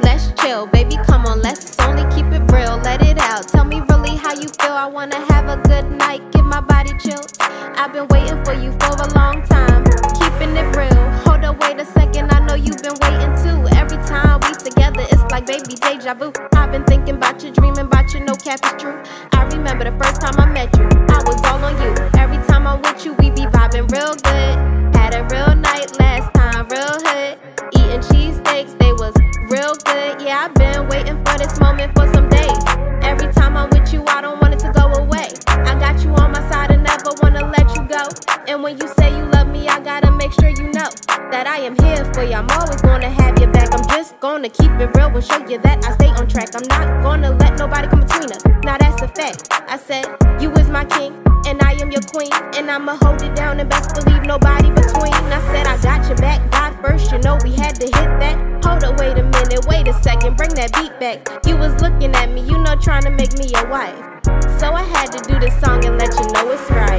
Let's chill, baby, come on, let's only keep it real. Let it out, tell me really how you feel. I wanna have a good night, give my body chills. I've been waiting for you for a long time, keeping it real. Like baby deja vu. I've been thinking about you, dreaming about you, no cap is true. I remember the first time I met you, I was all on you. Every time I'm with you, we be vibing real good. Had a real night last time, real hood. Eating cheesesteaks, they was real good. Yeah, I've been waiting for this moment for some that I am here for you. I'm always gonna have your back. I'm just gonna keep it real and show you that I stay on track. I'm not gonna let nobody come between us. Now that's a fact. I said, You is my king. And I am your queen, and I'ma hold it down and best believe nobody between. I said I got your back, God first, you know we had to hit that. Hold up, wait a minute, wait a second, bring that beat back. You was looking at me, you know, trying to make me your wife. So I had to do this song and let you know it's right.